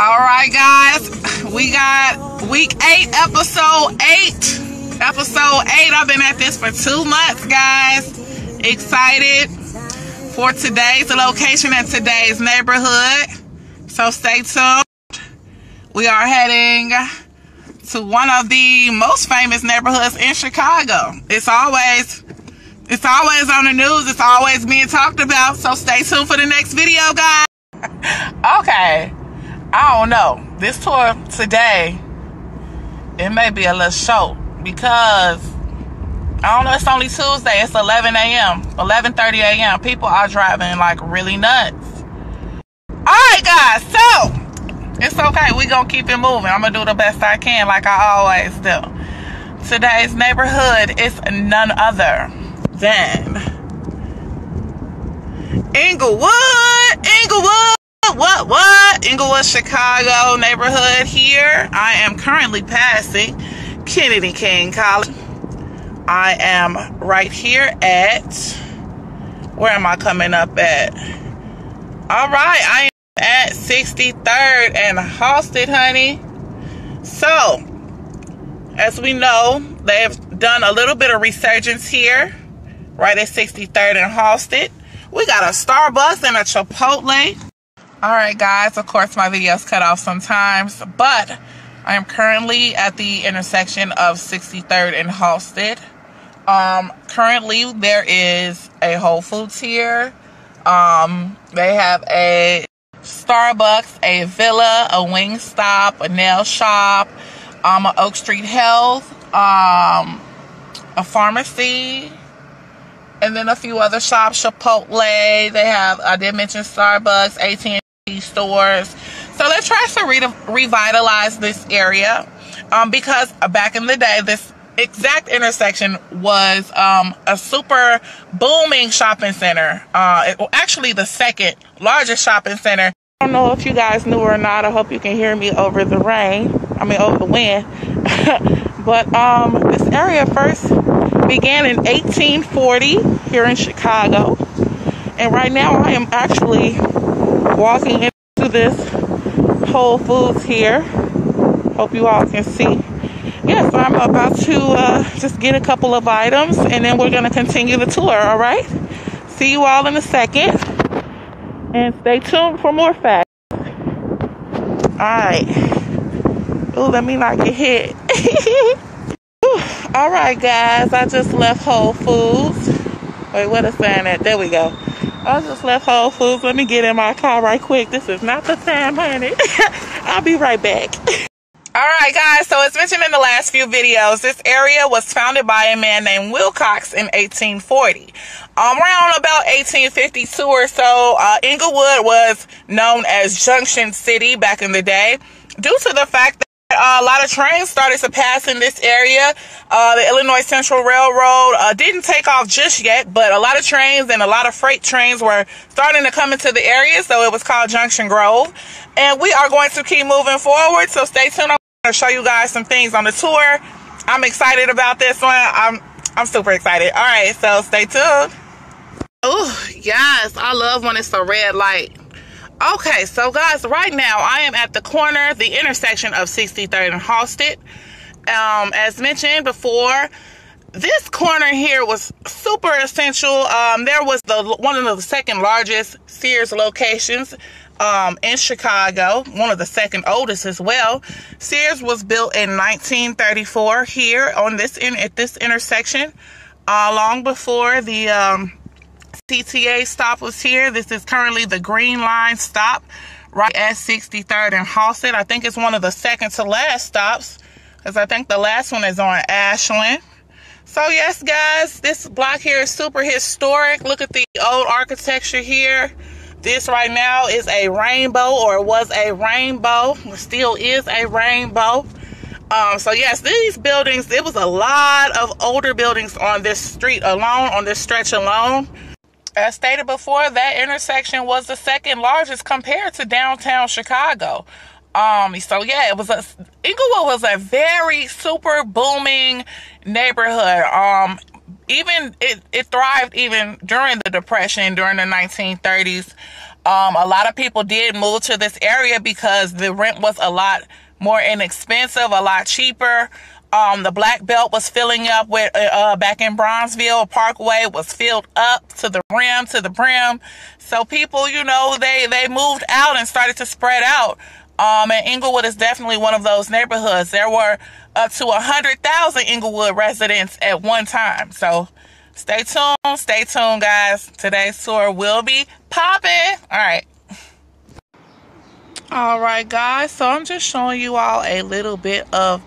All right, guys, we got week eight, episode eight. Episode eight. I've been at this for two months, guys. Excited for today's location and today's neighborhood. So stay tuned. We are heading to one of the most famous neighborhoods in Chicago. It's always it's always on the news. It's always being talked about. So stay tuned for the next video, guys. okay. I don't know. This tour today, it may be a little short because I don't know. It's only Tuesday. It's 11 a.m. 11:30 a.m. People are driving like really nuts. All right, guys. So it's okay. We gonna keep it moving. I'm gonna do the best I can, like I always do. Today's neighborhood is none other than Englewood. Englewood what, what? Englewood, Chicago neighborhood here. I am currently passing Kennedy King College. I am right here at, where am I coming up at? All right, I am at 63rd and Halsted, honey. So, as we know, they've done a little bit of resurgence here, right at 63rd and Halsted. We got a Starbucks and a Chipotle all right, guys, of course, my videos cut off sometimes, but I am currently at the intersection of 63rd and Halsted. Um, currently, there is a Whole Foods here. Um, they have a Starbucks, a Villa, a Wingstop, a nail shop, um, a Oak Street Health, um, a pharmacy, and then a few other shops. Chipotle, they have, I did mention Starbucks, AT&T stores. So let's try to re- revitalize this area um, because back in the day, this exact intersection was um, a super booming shopping center. Uh, it, well, actually, the second largest shopping center. I don't know if you guys knew or not. I hope you can hear me over the rain. I mean, over the wind. but um, this area first began in 1840 here in Chicago. And right now, I am actually walking into this Whole Foods here. Hope you all can see. Yeah, so I'm about to uh, just get a couple of items and then we're going to continue the tour, all right? See you all in a second. And stay tuned for more facts. All right. Oh, let me not get hit. all right, guys. I just left Whole Foods. Wait, what a saying that? There we go. I just left Whole Foods. Let me get in my car right quick. This is not the time, honey. I'll be right back. All right, guys. So as mentioned in the last few videos, this area was founded by a man named Wilcox in 1840. Um, around about 1852 or so, uh, Englewood was known as Junction City back in the day due to the fact that uh, a lot of trains started to pass in this area. Uh, the Illinois Central Railroad uh, didn't take off just yet, but a lot of trains and a lot of freight trains were starting to come into the area, so it was called Junction Grove. And we are going to keep moving forward, so stay tuned. I'm going to show you guys some things on the tour. I'm excited about this one. I'm I'm super excited. All right, so stay tuned. Oh, yes, I love when it's a red light. Okay, so guys, right now I am at the corner, the intersection of 63rd and Halsted. Um, as mentioned before, this corner here was super essential. Um, there was the one of the second largest Sears locations um, in Chicago, one of the second oldest as well. Sears was built in 1934 here on this in at this intersection, uh, long before the um, CTA stop was here. This is currently the Green Line stop right at 63rd and Halsted. I think it's one of the second to last stops because I think the last one is on Ashland. So yes, guys, this block here is super historic. Look at the old architecture here. This right now is a rainbow or was a rainbow, still is a rainbow. Um, so yes, these buildings, it was a lot of older buildings on this street alone, on this stretch alone. As stated before, that intersection was the second largest compared to downtown Chicago. Um, so yeah, it was a Englewood was a very super booming neighborhood. Um, even it, it thrived even during the depression during the 1930s. Um, a lot of people did move to this area because the rent was a lot more inexpensive, a lot cheaper. Um, the black belt was filling up with uh, uh, back in Bronzeville Parkway was filled up to the rim to the brim. So people, you know, they they moved out and started to spread out. Um, and Englewood is definitely one of those neighborhoods. There were up to a hundred thousand Englewood residents at one time. So stay tuned, stay tuned, guys. Today's tour will be popping. All right. All right, guys. So I'm just showing you all a little bit of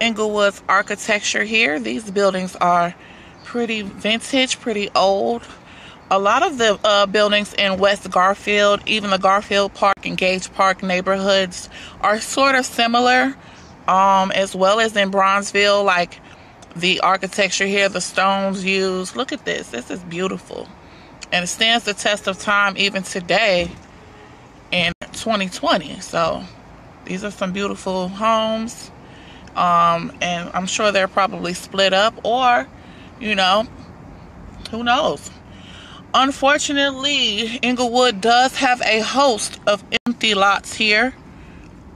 Englewood's architecture here. These buildings are pretty vintage, pretty old. A lot of the uh, buildings in West Garfield, even the Garfield Park and Gage Park neighborhoods, are sort of similar, um, as well as in Bronzeville, like the architecture here, the stones used. Look at this. This is beautiful. And it stands the test of time even today in 2020. So these are some beautiful homes. Um, and I'm sure they're probably split up or, you know, who knows. Unfortunately, Englewood does have a host of empty lots here.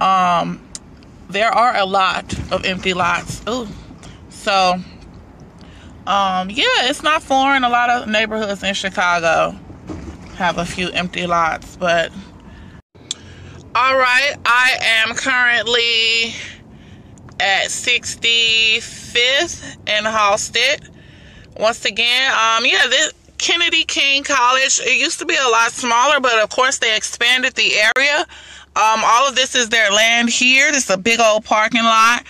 Um, there are a lot of empty lots. Ooh. So, um, yeah, it's not foreign. A lot of neighborhoods in Chicago have a few empty lots, but all right, I am currently at 65th and Halsted. Once again, um, yeah, this Kennedy King College. It used to be a lot smaller, but of course they expanded the area. Um, all of this is their land here. This is a big old parking lot,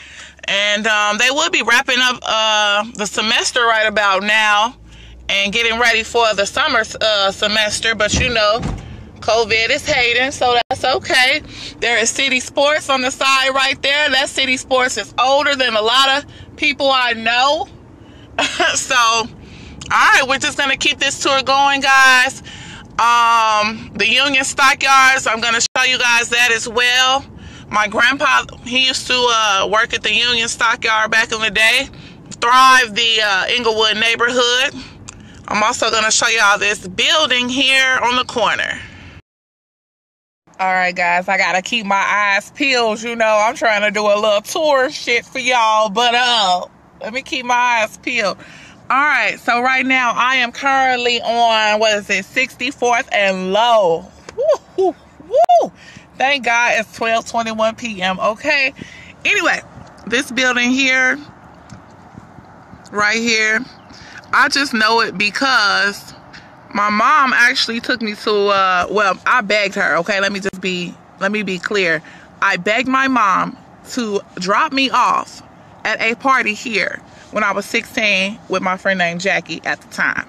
and um, they will be wrapping up uh, the semester right about now and getting ready for the summer uh, semester. But you know, COVID is hating, so that's okay. There is City Sports on the side right there. That City Sports is older than a lot of people I know. so, all right, we're just gonna keep this tour going, guys. Um, the Union Stockyards, I'm gonna show you guys that as well. My grandpa, he used to uh, work at the Union Stockyard back in the day. Thrive, the uh, Englewood neighborhood. I'm also gonna show y'all this building here on the corner. All right, guys, I gotta keep my eyes peeled. You know, I'm trying to do a little tour shit for y'all, but uh, let me keep my eyes peeled. All right, so right now I am currently on what is it, 64th and Lowe. Woo, woo, woo. Thank God it's 12:21 p.m. Okay. Anyway, this building here, right here, I just know it because my mom actually took me to uh well i begged her okay? Let me just be let me be clear. I begged my mom to drop me off at a party here when i was 16 with my friend named jackie at the time.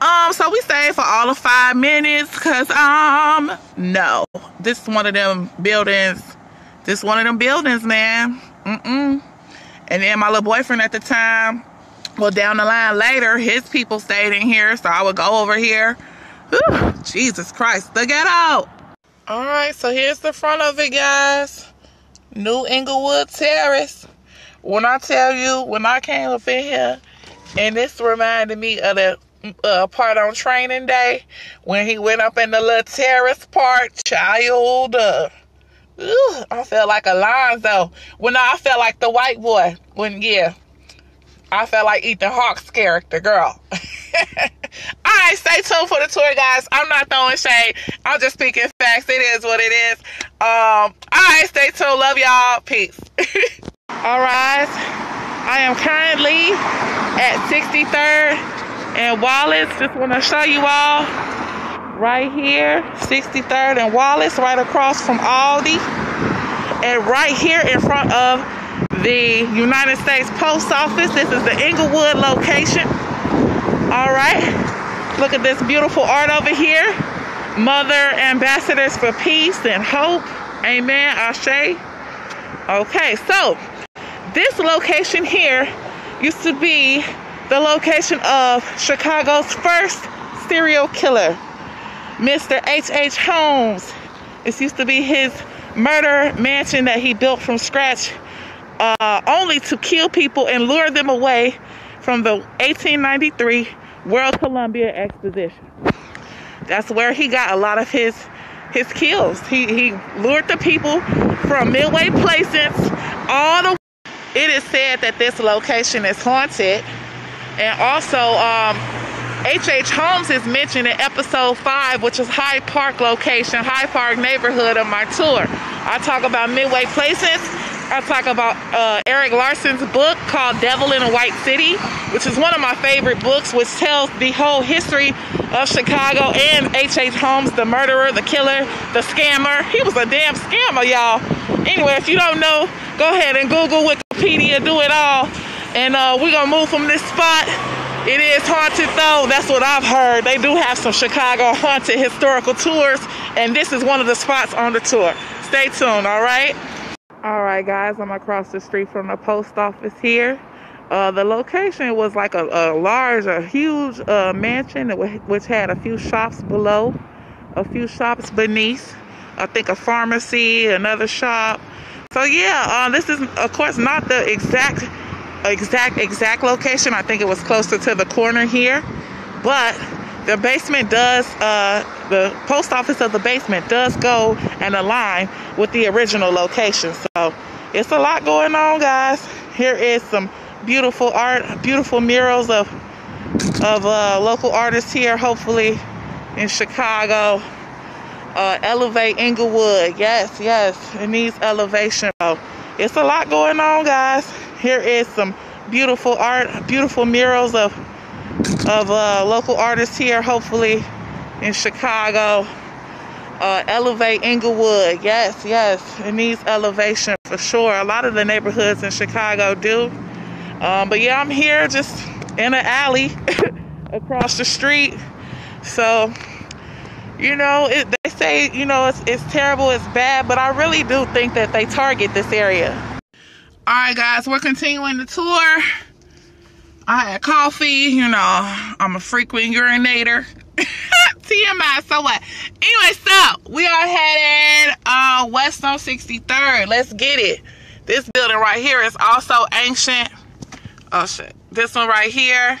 Um so we stayed for all of five minutes because um no. This is one of them buildings. This one of them buildings man. Mm-mm. And then my little boyfriend at the time well, down the line later, his people stayed in here, so I would go over here. Whew, Jesus Christ, the ghetto. All right, so here's the front of it, guys. New Englewood Terrace. When I tell you, when I came up in here, and this reminded me of the uh, part on training day when he went up in the little terrace part, child. Uh, I felt like Alonzo. When I felt like the white boy. When yeah, I felt like Ethan Hawke's character, girl. All right, stay tuned for the tour, guys. I'm not throwing shade. I'm just speaking facts. It is what it is. Um, all right, stay tuned. Love y'all. Peace. all right, I am currently at 63rd and Wallace. Just want to show you all right here, 63rd and Wallace, right across from Aldi, and right here in front of the United States Post Office. This is the Englewood location. All right. Look at this beautiful art over here. Mother Ambassadors for Peace and Hope. Amen. Ashe. Okay, so this location here used to be the location of Chicago's first serial killer, Mr. H.H. H. Holmes. This used to be his murder mansion that he built from scratch uh, only to kill people and lure them away from the 1893 World Columbia Exposition. That's where he got a lot of his his kills. He he lured the people from Midway Plaisance all the. It is said that this location is haunted, and also um, H.H. Holmes is mentioned in episode five, which is Hyde Park location, Hyde Park neighborhood of my tour. I talk about Midway Plaisance. I talk about uh, Erik Larson's book called Devil in a White City, which is one of my favorite books, which tells the whole history of Chicago and H.H. Holmes, the murderer, the killer, the scammer. He was a damn scammer, y'all. Anyway, if you don't know, go ahead and Google Wikipedia, do it all. And uh, we're going to move from this spot. It is haunted though. That's what I've heard. They do have some Chicago haunted historical tours, and this is one of the spots on the tour. Stay tuned, all right? All right, guys, I'm across the street from the post office here. Uh, the location was like a, a large, a huge uh, mansion which had a few shops below, a few shops beneath. I think a pharmacy, another shop. So yeah, uh, this is of course not the exact, exact, exact location. I think it was closer to the corner here, but the basement does, uh, the post office of the basement does go and align with the original location. So it's a lot going on, guys. Here is some beautiful art, beautiful murals of of uh, local artists here, hopefully in Chicago. Uh, elevate Englewood, yes, yes, it needs elevation. So it's a lot going on, guys. Here is some beautiful art, beautiful murals of of uh, local artists here, hopefully in Chicago. Uh, elevate Englewood. Yes, yes, it needs elevation for sure. A lot of the neighborhoods in Chicago do. Um, but yeah, I'm here just in an alley across the street. So, you know, it, they say, you know, it's, it's terrible, it's bad, but I really do think that they target this area. All right, guys, we're continuing the tour. I had coffee, you know, I'm a frequent urinator. TMI, so what? Anyway, so we are headed uh, west on 63rd. Let's get it. This building right here is also ancient. Oh shit. This one right here,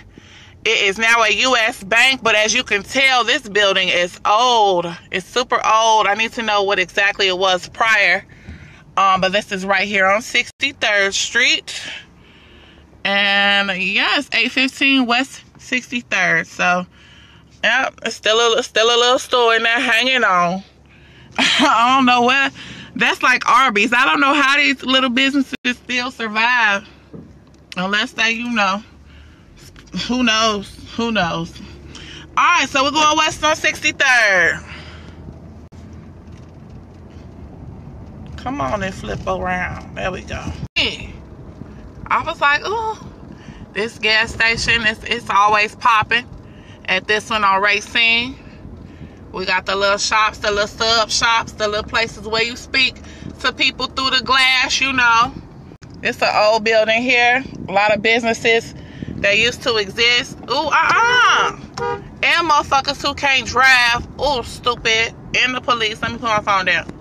it is now a U.S. bank, but as you can tell, this building is old. It's super old. I need to know what exactly it was prior. Um, but this is right here on 63rd Street. And yes, 815 West 63rd. So, yeah, it's still a, still a little store in there hanging on. I don't know what. That's like Arby's. I don't know how these little businesses still survive. Unless they, you know, who knows? Who knows? All right, so we're going west on 63rd. Come on and flip around. There we go. I was like, oh, this gas station is it's always popping. At this one on Racine, we got the little shops, the little sub shops, the little places where you speak to people through the glass, you know. It's an old building here. A lot of businesses that used to exist. Ooh, uh-uh. And motherfuckers who can't drive. Ooh, stupid. And the police. Let me put my phone down.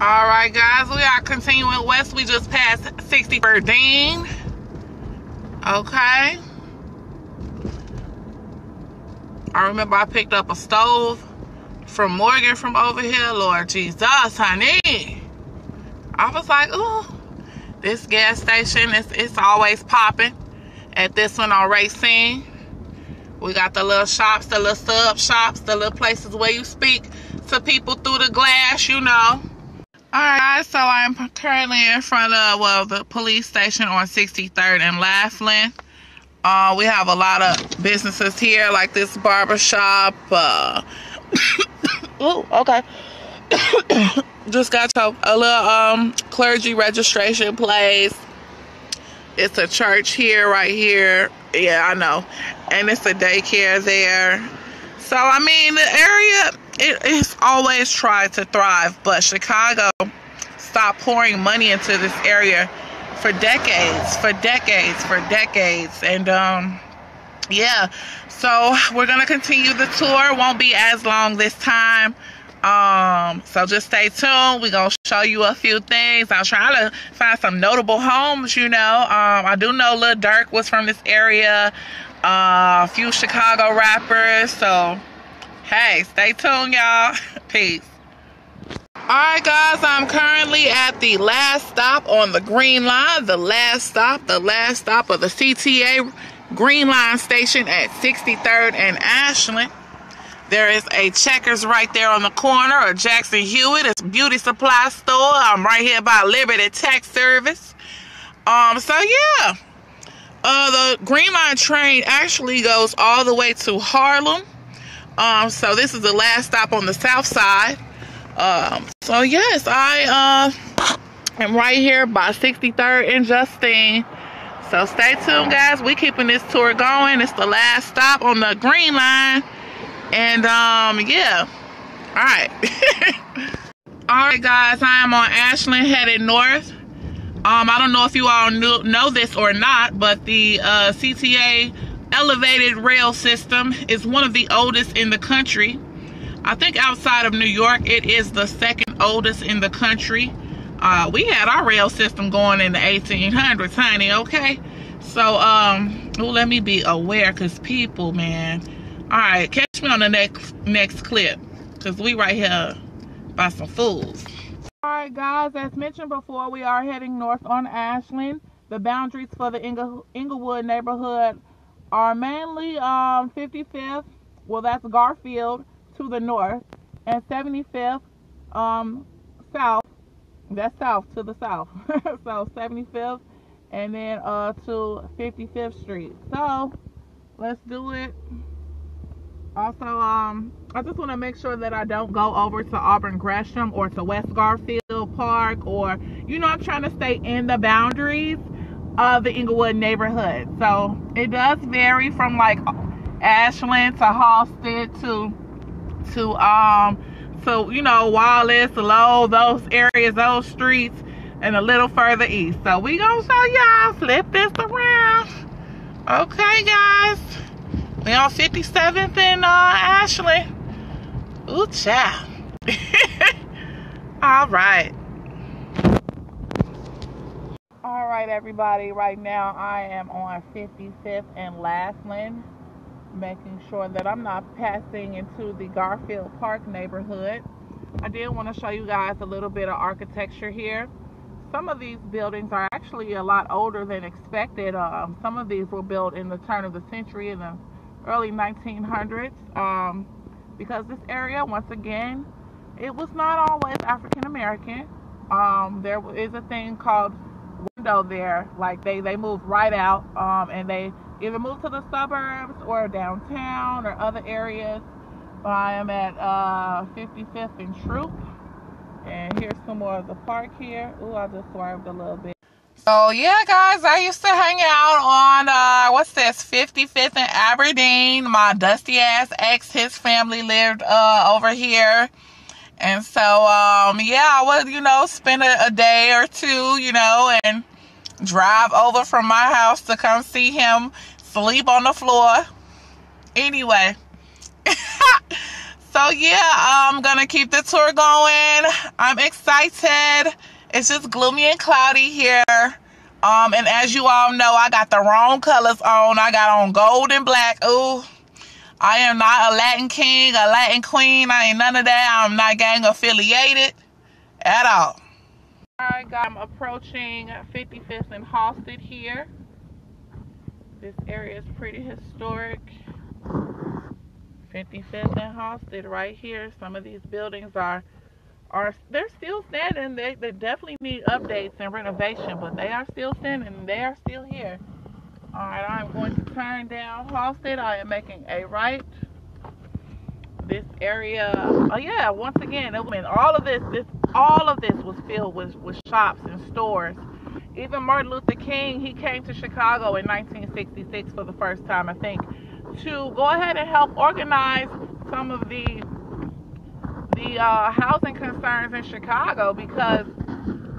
All right, guys. We are continuing west. We just passed 63rd Dean. Okay. I remember I picked up a stove from Morgan from over here. Lord Jesus, honey. I was like, oh, this gas station, is it's always popping. At this one on Racine. We got the little shops, the little sub shops, the little places where you speak to people through the glass, you know. Alright, guys, so I'm currently in front of, well, the police station on 63rd and Laflin. Uh, we have a lot of businesses here, like this barbershop. Uh, oh, okay. Just got to a little um, clergy registration place. It's a church here, right here. Yeah, I know. And it's a daycare there. So, I mean, the area it, it's always tried to thrive, but Chicago stopped pouring money into this area for decades, for decades, for decades. And um, yeah, so we're gonna continue the tour. Won't be as long this time. Um, so just stay tuned. We're gonna show you a few things. I'm trying to find some notable homes, you know. Um, I do know Lil Durk was from this area, uh, a few Chicago rappers, so Hey, stay tuned, y'all. Peace. Alright guys, I'm currently at the last stop on the Green Line. The last stop, the last stop of the CTA Green Line station at 63rd and Ashland. There is a Checkers right there on the corner, a Jackson Hewitt. It's a beauty supply store. I'm right here by Liberty Tax Service. Um, so yeah. Uh, the Green Line train actually goes all the way to Harlem. Um, so this is the last stop on the south side. Um, so yes, I uh, am right here by 63rd and Justine. So stay tuned, guys. We keeping this tour going. It's the last stop on the Green Line, and um, yeah. All right. all right, guys. I am on Ashland, headed north. Um, I don't know if you all knew, know this or not, but the uh, CTA elevated rail system is one of the oldest in the country. I think outside of New York, it is the second oldest in the country. Uh, we had our rail system going in the 1800s, honey, okay? So, um, oh, let me be aware, because people, man. All right, catch me on the next next clip, because we right here by some fools. All right, guys, as mentioned before, we are heading north on Ashland. The boundaries for the Englewood neighborhood are mainly um, 55th, well, that's Garfield, to the north and 75th um, south. That's south to the south. so 75th and then uh, to 55th Street. So let's do it. Also, um, I just want to make sure that I don't go over to Auburn Gresham or to West Garfield Park or, you know, I'm trying to stay in the boundaries of the Englewood neighborhood. So it does vary from like Ashland to Halsted to to um to you know Wallace, Lowe, those areas, those streets, and a little further east. So we gonna show y'all flip this around. Okay, guys. We on 57th and uh, Ashley. Ooh, child. All right. All right, everybody. Right now, I am on 55th and Lastland making sure that I'm not passing into the Garfield Park neighborhood. I did want to show you guys a little bit of architecture here. Some of these buildings are actually a lot older than expected. Um, some of these were built in the turn of the century in the early 1900s um, because this area, once again, it was not always African American. Um, there is a thing called window there, like they, they moved right out um, and they either move to the suburbs or downtown or other areas. I am at uh, 55th and Throop. And here's some more of the park here. Ooh, I just swerved a little bit. So yeah, guys, I used to hang out on uh, what's this, 55th and Aberdeen. My dusty ass ex, his family lived uh, over here. And so, um, yeah, I would, you know, spend a, a day or two, you know, and drive over from my house to come see him sleep on the floor. Anyway. so yeah, I'm gonna keep the tour going. I'm excited. It's just gloomy and cloudy here. Um, and as you all know, I got the wrong colors on. I got on gold and black. Ooh. I am not a Latin king, a Latin queen. I ain't none of that. I'm not gang affiliated at all. Alright guys, I'm approaching 55th and Halsted here. This area is pretty historic. 55th and Halsted right here. Some of these buildings are are they're still standing. They they definitely need updates and renovation, but they are still standing they are still here. Alright, I'm going to turn down Halsted. I am making a right this area oh yeah once again I mean all of this this all of this was filled with with shops and stores even Martin Luther King he came to Chicago in 1966 for the first time I think to go ahead and help organize some of the the uh, housing concerns in Chicago because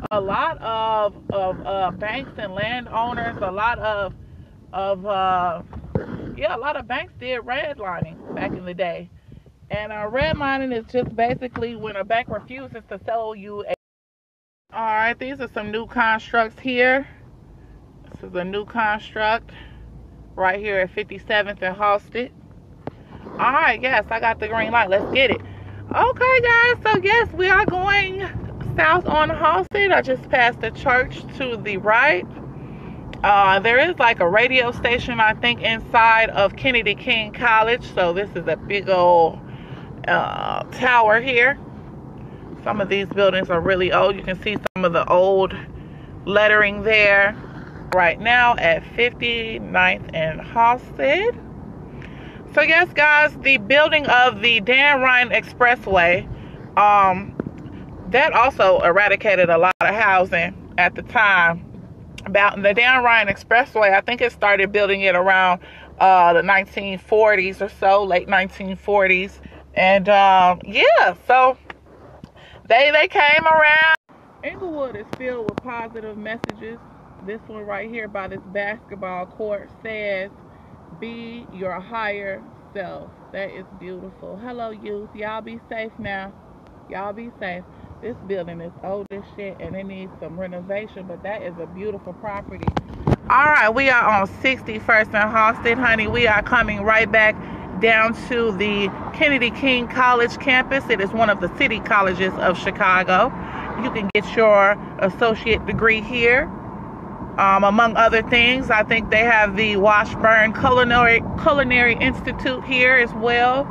a lot of of uh, banks and landowners a lot of of uh, yeah a lot of banks did redlining back in the day and uh, redlining is just basically when a bank refuses to sell you a. All right, these are some new constructs here. This is a new construct right here at 57th and Halsted. All right, yes, I got the green light. Let's get it. Okay, guys. So yes, we are going south on Halsted. I just passed the church to the right. Uh, there is like a radio station, I think, inside of Kennedy King College. So this is a big old uh, tower here. Some of these buildings are really old. You can see some of the old lettering there. Right now at 59th and Halsted. So yes, guys, the building of the Dan Ryan Expressway, um, that also eradicated a lot of housing at the time. About the Dan Ryan Expressway, I think it started building it around uh, the 1940s or so, late 1940s, and um, yeah, so they they came around. Englewood is filled with positive messages. This one right here by this basketball court says, "Be your higher self." That is beautiful. Hello, youth. Y'all be safe now. Y'all be safe. This building is old as shit and it needs some renovation, but that is a beautiful property. All right, we are on 61st and Halsted, honey. We are coming right back down to the Kennedy King College campus. It is one of the city colleges of Chicago. You can get your associate degree here. Um, among other things, I think they have the Washburn Culinary Culinary Institute here as well.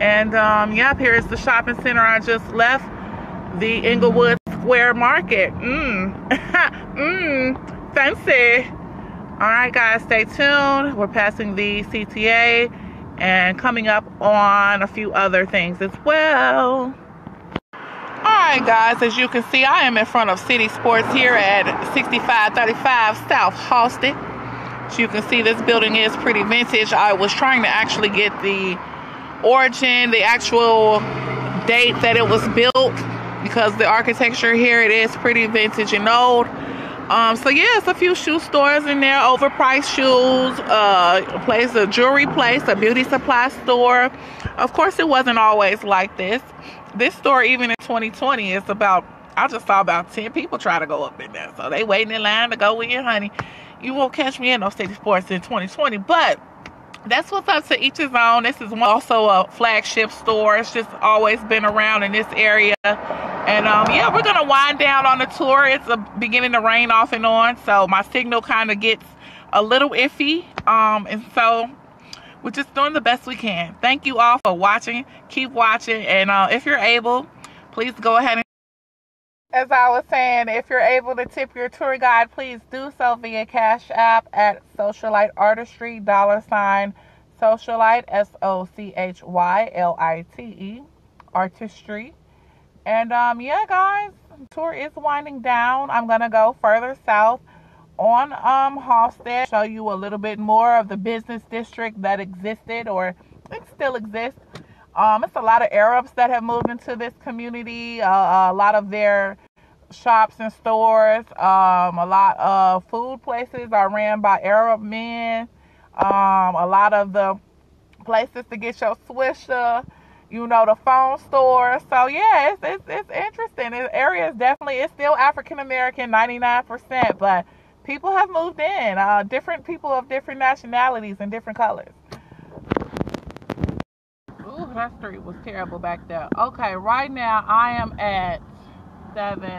And um, yep, here is the shopping center I just left the Englewood Square Market. Mmm. mmm. Fancy. All right, guys, stay tuned. We're passing the CTA and coming up on a few other things as well. All right, guys, as you can see, I am in front of City Sports here at 6535 South Halsted. As you can see, this building is pretty vintage. I was trying to actually get the origin, the actual date that it was built because the architecture here it is pretty vintage and old. Um, so yeah, it's a few shoe stores in there, overpriced shoes, uh, a place, a jewelry place, a beauty supply store. Of course, it wasn't always like this. This store, even in 2020, is about. I just saw about 10 people try to go up in there, so they waiting in line to go in, honey. You won't catch me in no city sports in 2020, but that's what's up to each his own. This is also a flagship store. It's just always been around in this area. And um, yeah, we're gonna wind down on the tour. It's a, beginning to rain off and on, so my signal kind of gets a little iffy. Um, and so we're just doing the best we can. Thank you all for watching. Keep watching, and uh, if you're able, please go ahead and as I was saying, if you're able to tip your tour guide, please do so via Cash App at Sochylite Artistry, dollar sign Sochylite, S O C H Y L I T E, Artistry. And um, yeah, guys, tour is winding down. I'm gonna go further south on um Halsted, show you a little bit more of the business district that existed or it still exists um, it's a lot of Arabs that have moved into this community. Uh, a lot of their shops and stores, um, a lot of food places are ran by Arab men. Um, a lot of the places to get your swisher, you know, the phone store. So yeah, it's it's, it's interesting. The area is definitely it's still African American, 99%, but people have moved in. Uh, different people of different nationalities and different colors Ooh, that street was terrible back there. Okay, right now I am at 7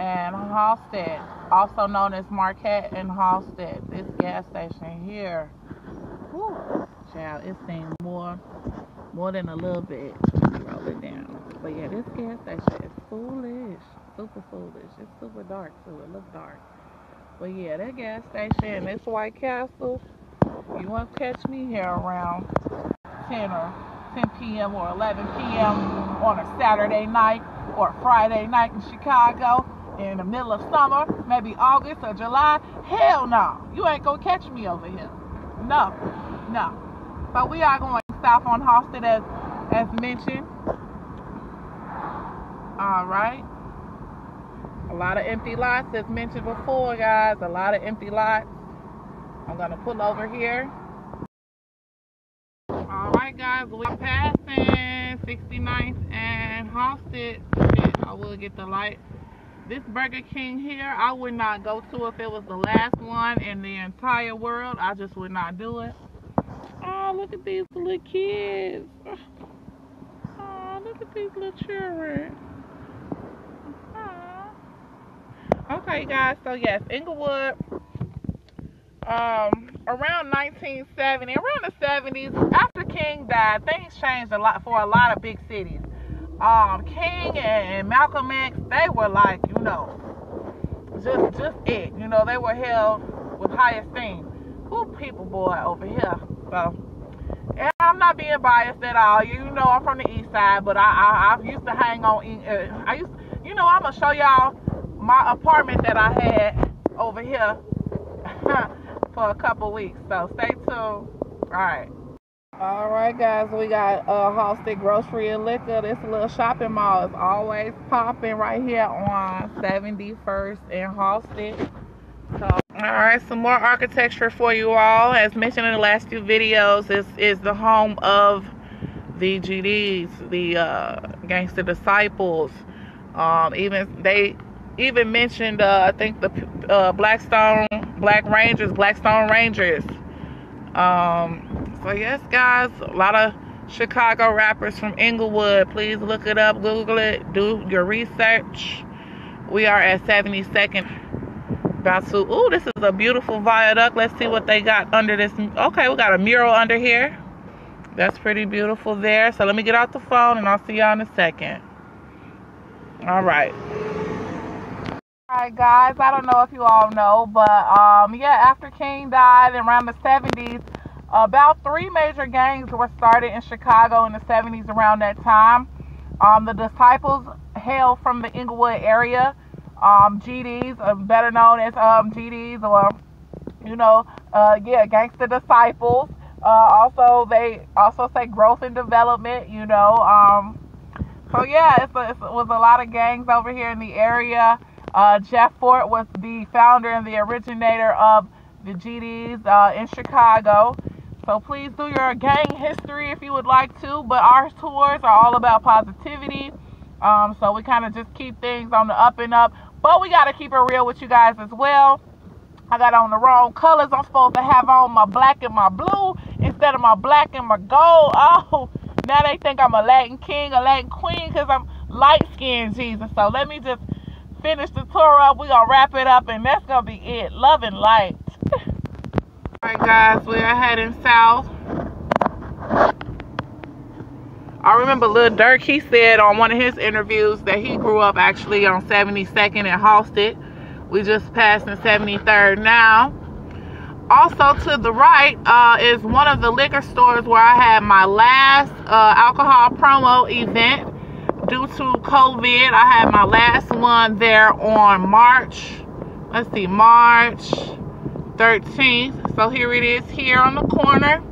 and Halsted, also known as Marquette and Halsted. This gas station here. Whew, child, it's seen more, more than a little bit. Roll it down. But yeah, this gas station is foolish. Super foolish. It's super dark too. It looks dark. But yeah, that gas station, this White Castle, you won't catch me here around 10 or 10 p.m. or 11 p.m. on a Saturday night or Friday night in Chicago in the middle of summer, maybe August or July. Hell no. You ain't gonna catch me over here. No, no. But we are going south on Halsted as as mentioned. All right. A lot of empty lots as mentioned before, guys. A lot of empty lots. I'm gonna pull over here All right, guys, we're passing 69th and Halsted. I will get the light. This Burger King here, I would not go to if it was the last one in the entire world. I just would not do it. Oh, look at these little kids. Oh, look at these little children. Ah. Okay, guys. So yes, Englewood. Um, around 1970, around the 70s, after King died, things changed a lot for a lot of big cities. Um, King and Malcolm X, they were like, you know, just just it. You know, they were held with high esteem. Who people boy over here. So and I'm not being biased at all. You know, I'm from the east side, but I I, I used to hang on. Uh, I used, you know, I'm gonna show y'all my apartment that I had over here for a couple weeks. So stay tuned. All right. All right, guys, we got uh, Halsted Grocery and Liquor. This little shopping mall is always popping right here on 71st and Halsted. So, all right, some more architecture for you all. As mentioned in the last few videos, this is the home of the GDs, the uh, Gangster Disciples. Um, even they even mentioned, uh, I think the uh, Blackstone Black Rangers, Blackstone Rangers. Um, so yes, guys, a lot of Chicago rappers from Englewood. Please look it up, Google it, do your research. We are at 72nd. About to, ooh, this is a beautiful viaduct. Let's see what they got under this. Okay, we got a mural under here. That's pretty beautiful there. So let me get out the phone and I'll see y'all in a second. All right. Alright guys, I don't know if you all know, but um, yeah, after King died around the 70s, about three major gangs were started in Chicago in the 70s around that time. Um, the Disciples hail from the Englewood area. Um, GDs, uh, better known as um, GDs or, you know, uh, yeah, Gangster Disciples. Uh, also, they also say growth and development, you know. Um, so yeah, it was a lot of gangs over here in the area. Uh, Jeff Fort was the founder and the originator of the GDs uh, in Chicago. So please do your gang history if you would like to. But our tours are all about positivity. Um, so we kind of just keep things on the up and up. But we got to keep it real with you guys as well. I got on the wrong colors. I'm supposed to have on my black and my blue instead of my black and my gold. Oh, now they think I'm a Latin king, a Latin queen because I'm light skinned Jesus. So let me just finish the tour up. We're going to wrap it up, and that's going to be it. Love and light. All right, guys, we are heading south. I remember Lil Durk, he said on one of his interviews that he grew up actually on 72nd and Halsted. We just passed in 73rd now. Also to the right uh, is one of the liquor stores where I had my last uh, alcohol promo event due to COVID. I had my last one there on March, let's see, March 13th. So here it is here on the corner.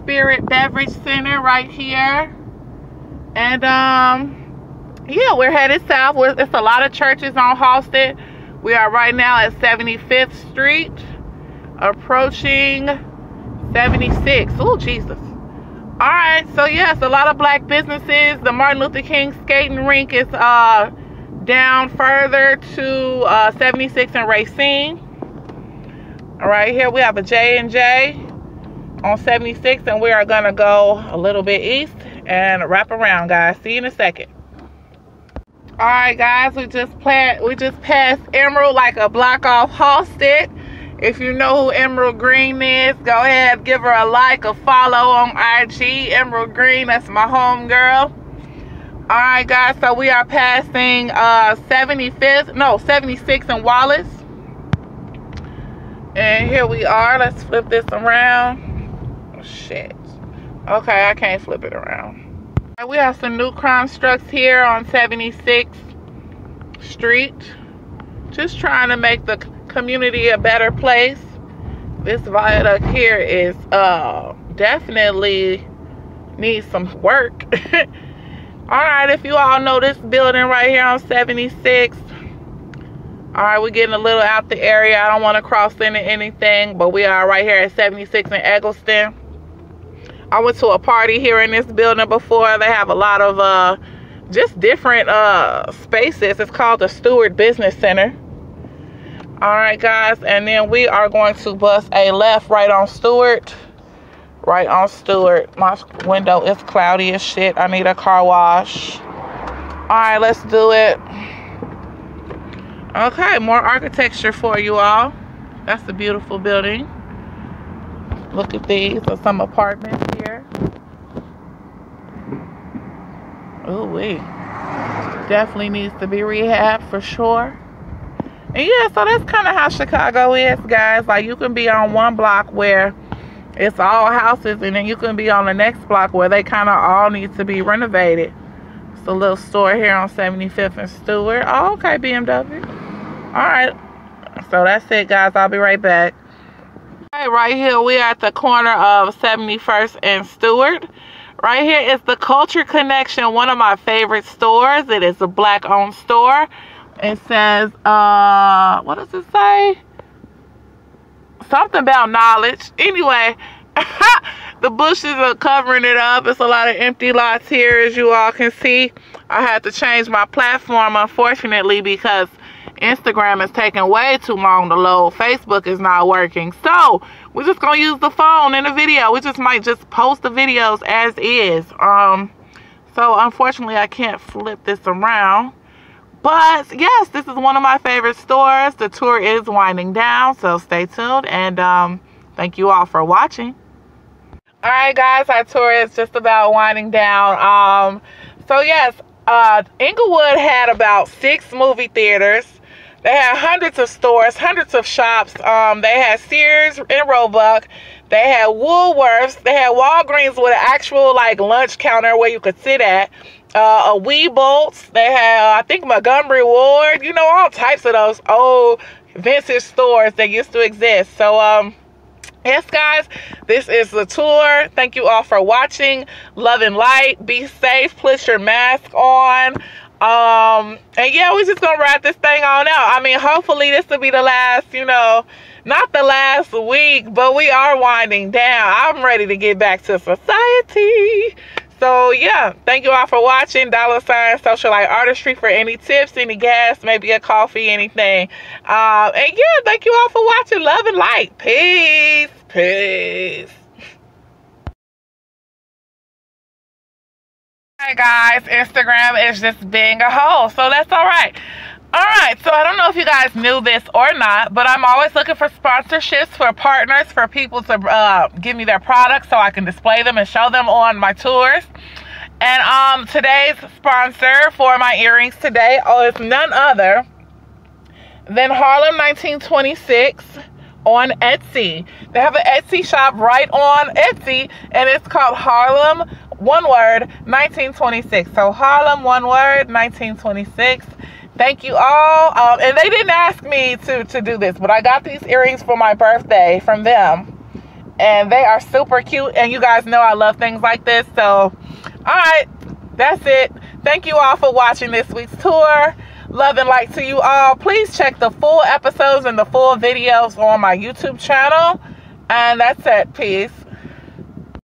Spirit Beverage Center right here. And um, yeah, we're headed south. It's a lot of churches on Halsted. We are right now at 75th Street, approaching 76. Oh, Jesus. All right, so yes, a lot of black businesses. The Martin Luther King skating rink is uh, down further to uh, 76 and Racine. All right, here we have a J and J on 76, and we are gonna go a little bit east and wrap around, guys. See you in a second. All right, guys, we just plant, we just passed Emerald like a block off Halsted. If you know who Emerald Green is, go ahead, give her a like, a follow on IG. Emerald Green, that's my home girl. All right, guys, so we are passing uh, 75th, no, 76 in Wallace. And here we are. Let's flip this around. Oh, shit. Okay, I can't flip it around. We have some new crime constructs here on 76th Street. Just trying to make the community a better place. This viaduct here is uh, definitely needs some work. all right, if you all know this building right here on 76. All right, we're getting a little out the area. I don't want to cross into anything, but we are right here at 76 in Eggleston. I went to a party here in this building before. They have a lot of uh, just different uh, spaces. It's called the Stewart Business Center all right guys and then we are going to bust a left right on Stewart right on Stewart. My window is cloudy as shit. I need a car wash. All right, let's do it. Okay, more architecture for you all. That's a beautiful building. Look at these. are some apartments here. Oh, wait. Definitely needs to be rehabbed for sure. And yeah, so that's kind of how Chicago is, guys. Like, you can be on one block where it's all houses, and then you can be on the next block where they kind of all need to be renovated. It's a little store here on 75th and Stewart. Oh, okay, BMW. All right. So that's it, guys. I'll be right back. Okay, right here, we are at the corner of 71st and Stewart. Right here is the Culture Connection, one of my favorite stores. It is a black-owned store. It says, uh, what does it say? Something about knowledge. Anyway, the bushes are covering it up. It's a lot of empty lots here, as you all can see. I had to change my platform, unfortunately, because Instagram is taking way too long to load. Facebook is not working. So, we're just going to use the phone in the video. We just might just post the videos as is. Um, so, unfortunately, I can't flip this around. But, yes, this is one of my favorite stores. The tour is winding down, so stay tuned. And um, thank you all for watching. All right, guys, our tour is just about winding down. Um, so, yes, uh, Englewood had about six movie theaters. They had hundreds of stores, hundreds of shops. Um, they had Sears and Roebuck. They had Woolworths. They had Walgreens with an actual like lunch counter where you could sit at. Uh, a Wieboldt's. They had, I think, Montgomery Ward. You know, all types of those old vintage stores that used to exist. So, um, yes, guys, this is the tour. Thank you all for watching. Love and light. Be safe. Put your mask on. Um, and yeah, we're just gonna wrap this thing on out. I mean, hopefully this will be the last, you know, not the last week, but we are winding down. I'm ready to get back to society. So yeah, thank you all for watching. Dollar sign Sochylite artistry for any tips, any gas, maybe a coffee, anything. Um, and yeah, thank you all for watching. Love and light. Peace. Peace. Hi guys, Instagram is just being a hoe, so that's all right. All right, so I don't know if you guys knew this or not, but I'm always looking for sponsorships for partners, for people to uh, give me their products so I can display them and show them on my tours. And um, today's sponsor for my earrings today is none other than Harlem 1926 on Etsy. They have an Etsy shop right on Etsy, and it's called Harlem one word 1926 so harlem one word 1926 thank you all. Um, and they didn't ask me to to do this but i got these earrings for my birthday from them. And they are super cute. And you guys know i love things like this. So all right. That's it. Thank you all for watching this week's tour. Love and light to you all. Please check the full episodes and the full videos on my youtube channel. And that's it. Peace